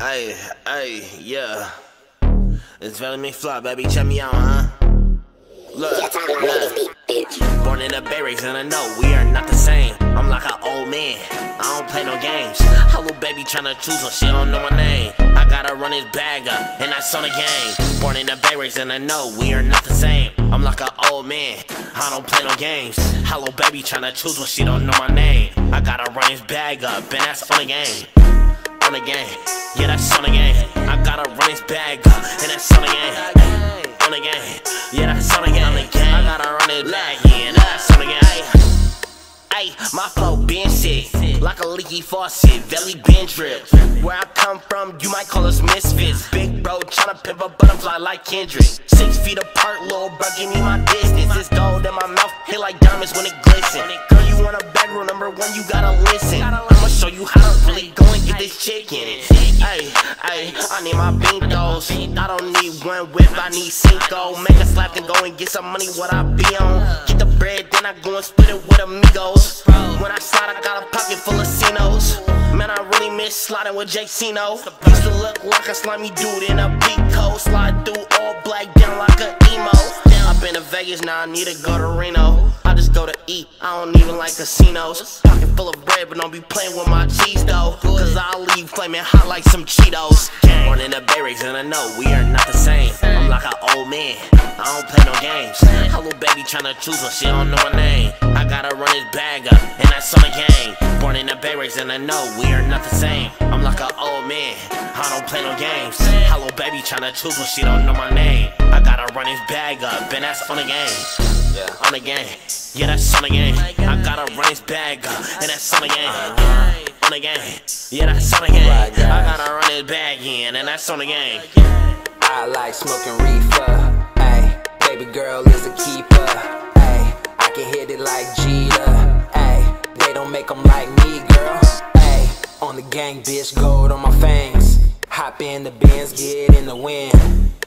Hey, hey, yeah. It's Vellie McFly, baby. Check me out, huh? Look, look. Born in the barracks, and I know we are not the same. I'm like an old man. I don't play no games. Hello, baby, tryna choose one. She don't know my name. I gotta run his bag up, and that's on the game. Born in the barracks, and I know we are not the same. I'm like an old man. I don't play no games. Hello, baby, tryna choose one. She don't know my name. I gotta run his bag up, and that's on the game on the game. Yeah, that's on the game. I gotta run his bag up, and that's on the game. On the game. Yeah, that's on the game. I gotta run his bag, yeah, that's on the game. Ay, my flow been sick, like a leaky faucet, Vellie been drip. Where I come from, you might call us misfits. Big tryna a butterfly like Kendrick. Six feet apart, little bro, give me my distance. It's gold in my mouth, hit like diamonds when it glisten. Girl, you want a bag rule number one, you gotta listen. I'ma show you how to really go and get this chick in it. Hey, hey, I need my binkos. I don't need one whip, I need cinco. Make a slap and go and get some money, what I be on. I go and split it with amigos. When I slide, I got a pocket full of Cinos. Man, I really miss sliding with Jake Sino. Used to look like a slimy dude in a big coat. Slide through all black down like a emo. I've been to Vegas, now I need to go to Reno. I just go to eat, I don't even like casinos. Pocket full of bread, but don't be playing with my cheese though. Cause I'll leave flaming hot like some Cheetos. Born in the barracks, and I know we are not the same. I'm like an old man, I don't play no games. Hello, baby, tryna choose one, she don't know my name. I gotta run his bag up, and that's on the game. Born in the barracks, and I know we are not the same. I'm like an old man, I don't play no games. Hello, baby, tryna choose one, she don't know my name. I gotta run his bag up, and that's on the game. Yeah, on the game. Yeah, that's on the game. I gotta run his bag and that's on the game. On the game. Yeah, that's on the game. I gotta run his bag in, and that's on the game. I like smoking reefer. Ayy, baby girl is a keeper. Ayy, I can hit it like Jeter. Ayy, they don't make them like me, girl. Ayy, on the gang, bitch, gold on my fangs. Hop in the Benz, get in the wind.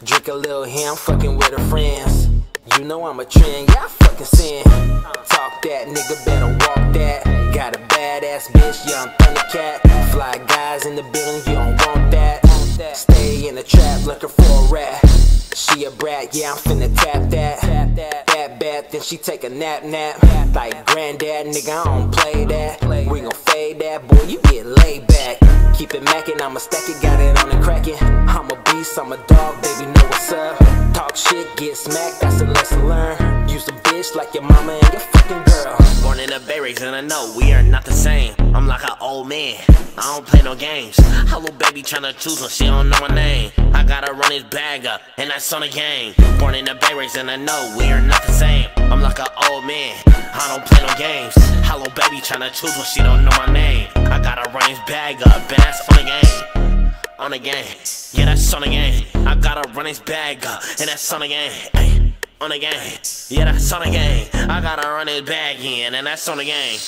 Drink a little I'm fucking with her friends. You know I'm a trend, yeah, I fucking sin. Talk that, nigga, better walk that. Got a badass bitch, young Thundercat. Fly guys in the building, you don't want that. Stay in the trap looking for a rat. She a brat, yeah, I'm finna tap that. That bad, then she take a nap nap. Like granddad, nigga, I don't play that. We gon' fade that, boy, you get laid back. Keep it mackin', I'ma stack it, got it on the crackin'. I'm a beast, I'm a dog, baby, know what's up. Talk shit, get smacked, like your mama and your fucking girl. Born in the barracks, and I know we are not the same. I'm like an old man, I don't play no games. Hello, baby, tryna choose one, she don't know my name. I gotta run his bag up, and that's on the game. Born in the barracks, and I know we are not the same. I'm like an old man, I don't play no games. Hello, baby, tryna choose one, she don't know my name. I gotta run his bag up, and that's on the game. On game, yeah, that's on game. I gotta run his bag up, and that's on game. Ay, on the game, yeah, that's on the game. I gotta run it back in, and that's on the game.